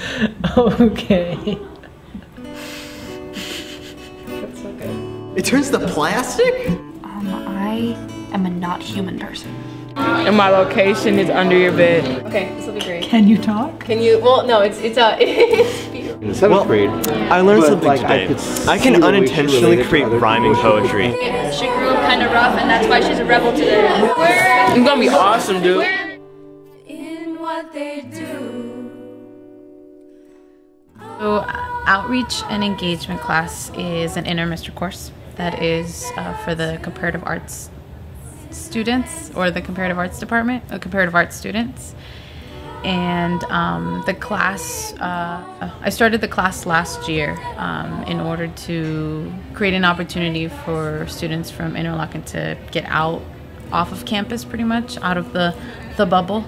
okay. That's so good. It turns to plastic? Um, I am a not human person. And my location is under your bed. Okay, this will be great. Can you talk? Can you? Well, no, it's it's uh, it's beautiful. In seventh Well, grade, I learned But, something like, I today. could I, can the way she unintentionally create rhyming poetry. She grew up kind of rough, and that's why she's a rebel today. It's gonna be awesome, dude. So, outreach and engagement class is an intermester course that is uh, for the comparative arts students or the comparative arts department, uh, comparative arts students. And um, the class, uh, I started the class last year um, in order to create an opportunity for students from Interlochen to get out off of campus pretty much, out of the, the bubble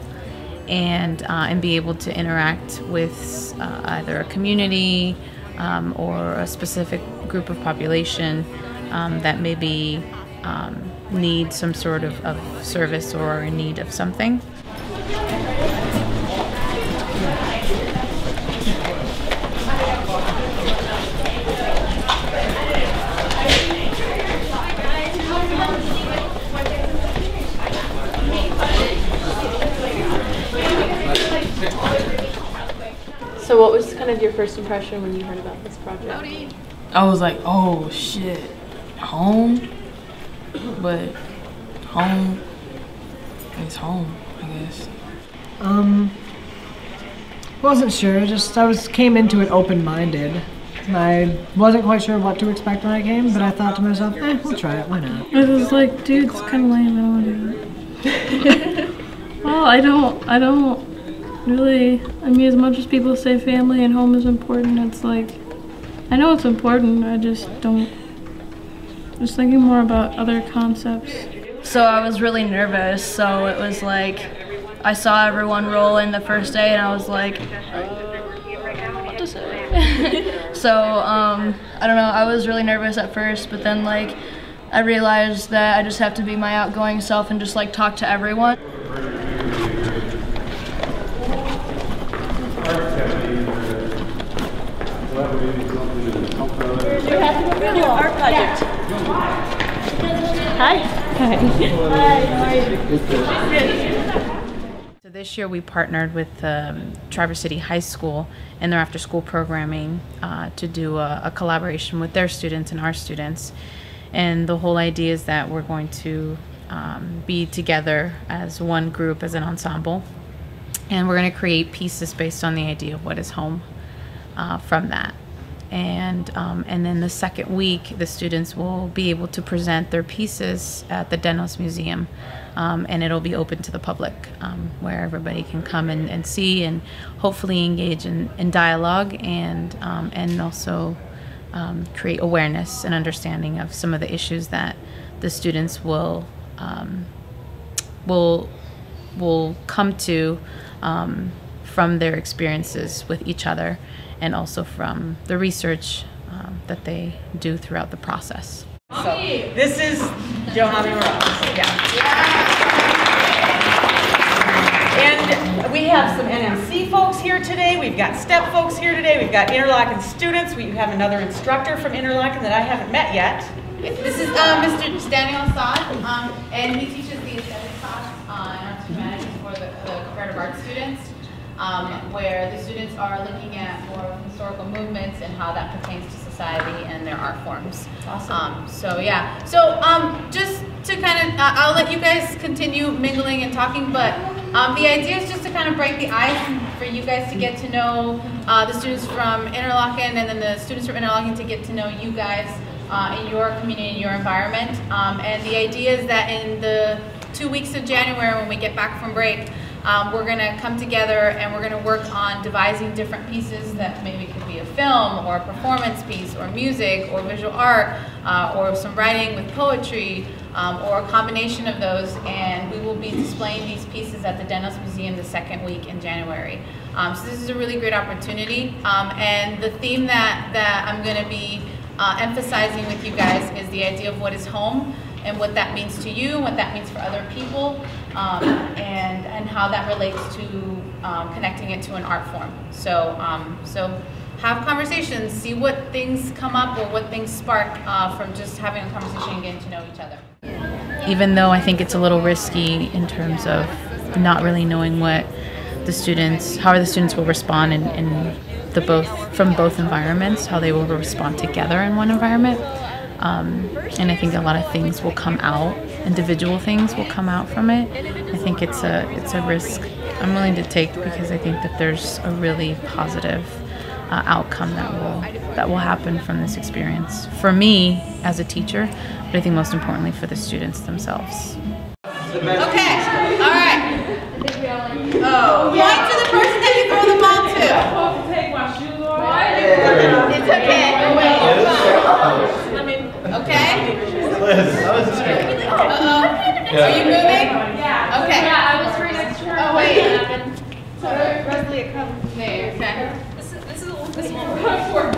and uh, and be able to interact with uh, either a community um, or a specific group of population um, that maybe um, need some sort of, of service or in need of something. So, what was kind of your first impression when you heard about this project? I was like, oh shit, home, but home is home, I guess. Um, wasn't sure. Just I was came into it open-minded. I wasn't quite sure what to expect when I came, but I thought to myself, eh, we'll try it. Why not? I was like, dude, it's kind of lame. I don't want to do it. well, I don't. I don't really. I mean, as much as people say family and home is important, it's like I know it's important. I just don't. Just thinking more about other concepts. So I was really nervous. So it was like I saw everyone roll in the first day, and I was like, what to say? so um, I don't know. I was really nervous at first, but then like I realized that I just have to be my outgoing self and just like talk to everyone. So this year we partnered with um, Traverse City High School and their after-school programming uh, to do a, a collaboration with their students and our students. And the whole idea is that we're going to um, be together as one group, as an ensemble, and we're going to create pieces based on the idea of what is home uh, from that. And um, and then the second week, the students will be able to present their pieces at the Dennos Museum, um, and it'll be open to the public, um, where everybody can come and, and see and hopefully engage in, in dialogue and um, and also um, create awareness and understanding of some of the issues that the students will um, will will come to from their experiences with each other and also from the research um, that they do throughout the process. This is Johanna Morales. Yeah. And we have some NMC folks here today. We've got STEP folks here today. We've got Interlochen students. We have another instructor from Interlochen that I haven't met yet. This is uh, Mr. Daniel Assad, um, and he teaches the aesthetic class uh, in arts and humanities for the, the comparative arts students, um, where the students are looking at more historical movements and how that pertains to society and their art forms. Awesome. Um, so yeah, so um, just to kind of, uh, I'll let you guys continue mingling and talking, but um, the idea is just to kind of break the ice for you guys to get to know uh, the students from Interlochen and then the students from Interlochen to get to know you guys uh, in your community, in your environment. Um, and the idea is that in the two weeks of January when we get back from break, um, we're going to come together and we're going to work on devising different pieces that maybe could be a film or a performance piece or music or visual art uh, or some writing with poetry um, or a combination of those. And we will be displaying these pieces at the Dennos Museum the second week in January. Um, so this is a really great opportunity. Um, and the theme that, that I'm going to be uh, emphasizing with you guys is the idea of what is home and what that means to you and what that means for other people um, and, and how that relates to um, connecting it to an art form. So, um, so have conversations, see what things come up or what things spark uh, from just having a conversation and getting to know each other. Even though I think it's a little risky in terms of not really knowing what the students, how the students will respond in, in the both from both environments, how they will respond together in one environment. Um, and I think a lot of things will come out, individual things will come out from it. I think it's a it's a risk I'm willing to take because I think that there's a really positive uh, outcome that will that will happen from this experience for me as a teacher, but I think most importantly for the students themselves. Okay, all right. Oh, point to the person that you throw the ball to. It's okay. Okay? Uh-oh. Are you moving? Yeah. Okay. Yeah, I was right next to her. Oh, wait. So, Rosalie, it comes there. Okay. This is, this is, this is forward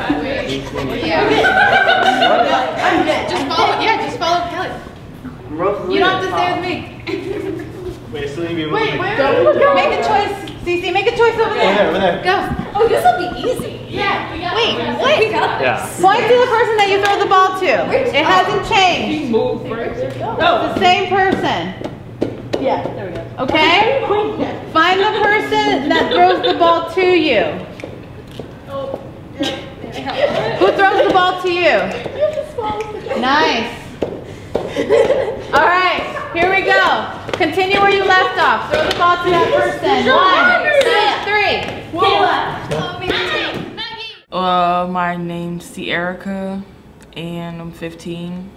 Yeah. I'm good. Just follow, yeah, just follow Kelly. You don't have to stay with me. Wait, so you be able Wait, to wait, wait. Make a choice. Cece, make a choice over there. over there. Go. Oh, this will be easy. Yeah. Wait, wait. Yeah. Point to the person that you throw the ball to. It hasn't changed. Move first. No. It's the same person. Yeah, there we go. Okay? Find the person that throws the ball to you. Who throws the ball to you? Nice. All right, here we go. Continue where you left off. Throw the ball to that person. One, two, three. Uh, my name's Sierra, and I'm 15.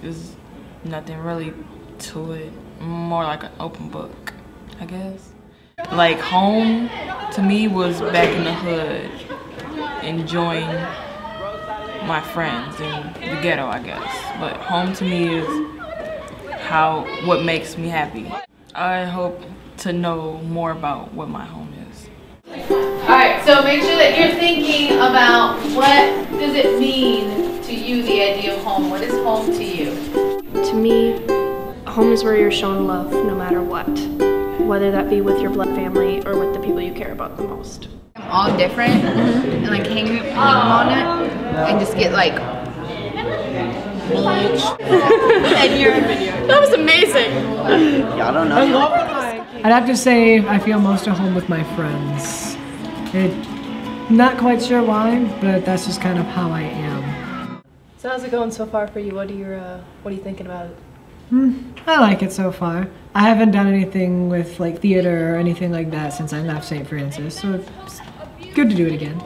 There's nothing really to it. More like an open book, I guess. Like home to me was back in the hood, enjoying my friends in the ghetto, I guess. But home to me is how what makes me happy. I hope to know more about what my home is. All right, so make sure that you're thinking about what does it mean to you, the idea of home? What is home to you? To me, home is where you're shown love no matter what, whether that be with your blood family or with the people you care about the most. I'm all different and like hang, hang them on it and just get like and you're in video. That was amazing. Yeah, I don't know. I'd have to say I feel most at home with my friends. It, not quite sure why, but that's just kind of how I am. So how's it going so far for you? What are you uh, what are you thinking about it? Hmm, I like it so far. I haven't done anything with like theater or anything like that since I left St. Francis, so it's good to do it again.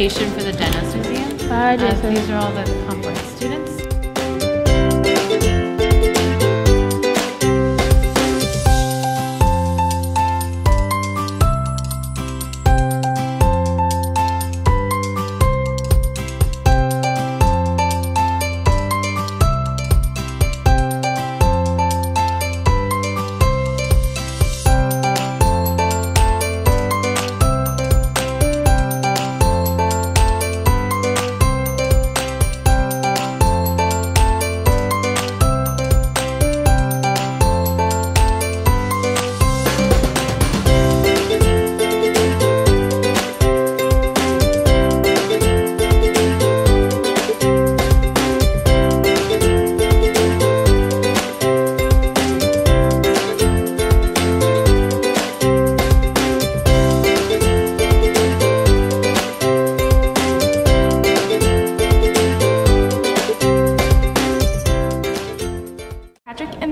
Of education for the Dennos Museum. Uh, these are all the Concord students.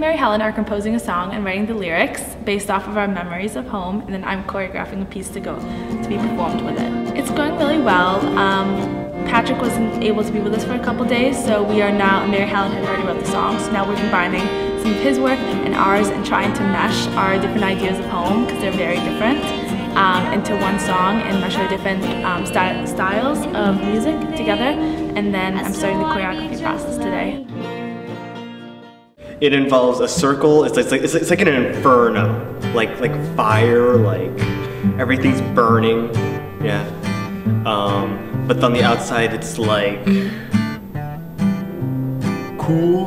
Mary Helen are composing a song and writing the lyrics based off of our memories of home, and then I'm choreographing a piece to go to be performed with it. It's going really well. Um, Patrick wasn't able to be with us for a couple days, so we are now, Mary Helen had already wrote the song, so now we're combining some of his work and ours and trying to mesh our different ideas of home, because they're very different, um, into one song and mesh our different um, sty styles of music together. And then I'm starting the choreography process today. It involves a circle. It's like it's like, it's like an inferno, like like fire, like everything's burning. Yeah. Um, but on the outside, it's like cool,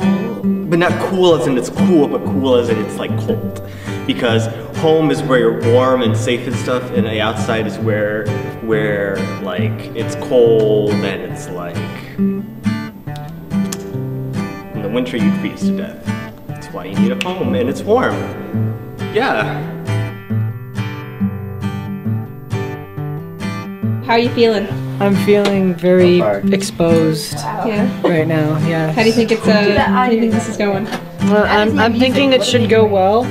but not cool as in it's cool, but cool as in it's like cold. Because home is where you're warm and safe and stuff, and the outside is where where like it's cold and it's like in the winter you'd freeze to death. That's why you need a home and it's warm. Yeah. How are you feeling? I'm feeling very exposed Yeah. right now. Yeah. How do you think it's uh how do you think this is going? Well, I'm, I'm thinking it should go well.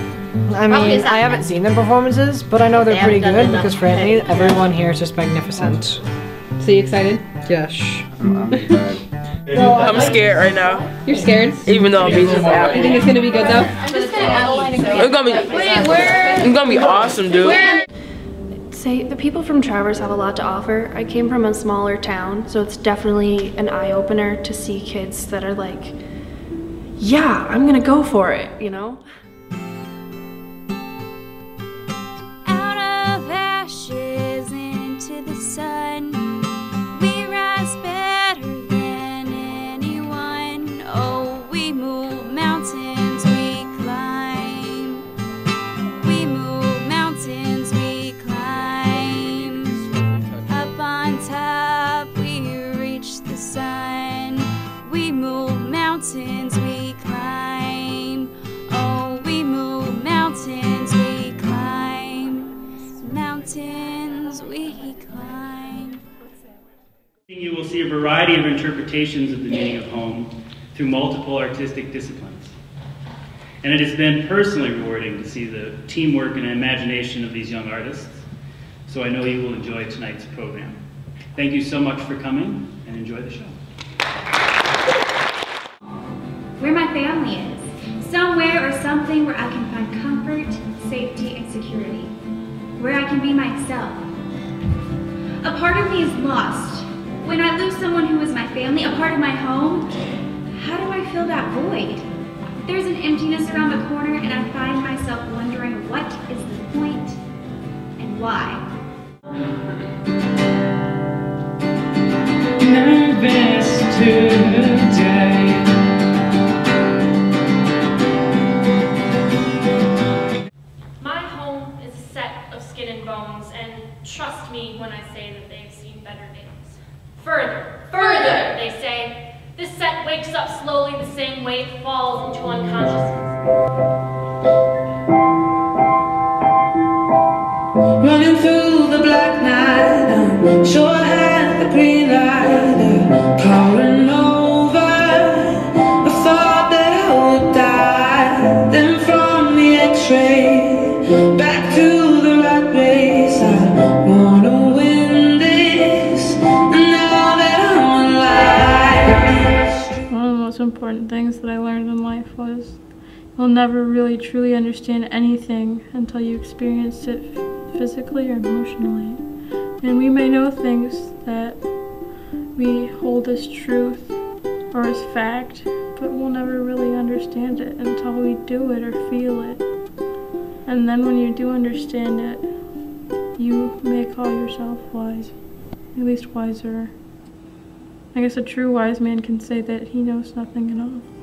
I mean, I haven't seen the performances, but I know they're pretty good because frankly, everyone here is just magnificent. So you excited? Yes. I'm scared right now. You're scared? Even though I'm being just You think it's gonna be good though? I'm just outlining. It's gonna be, Wait, where? it's gonna be awesome, dude. Say, the people from Traverse have a lot to offer. I came from a smaller town, so it's definitely an eye opener to see kids that are like, yeah, I'm gonna go for it, you know? You will see a variety of interpretations of the meaning of home through multiple artistic disciplines. And it has been personally rewarding to see the teamwork and imagination of these young artists, so I know you will enjoy tonight's program. Thank you so much for coming, and enjoy the show. where my family is. Somewhere or something where I can find comfort, safety, and security. Where I can be myself. A part of me is lost. When I lose someone who is my family, a part of my home, how do I fill that void? There's an emptiness around the corner, and I find myself wondering what is the point and why. nervous today. Never really truly understand anything until you experience it physically or emotionally. And we may know things that we hold as truth or as fact, but we'll never really understand it until we do it or feel it. And then when you do understand it, you may call yourself wise, at least wiser. I guess a true wise man can say that he knows nothing at all.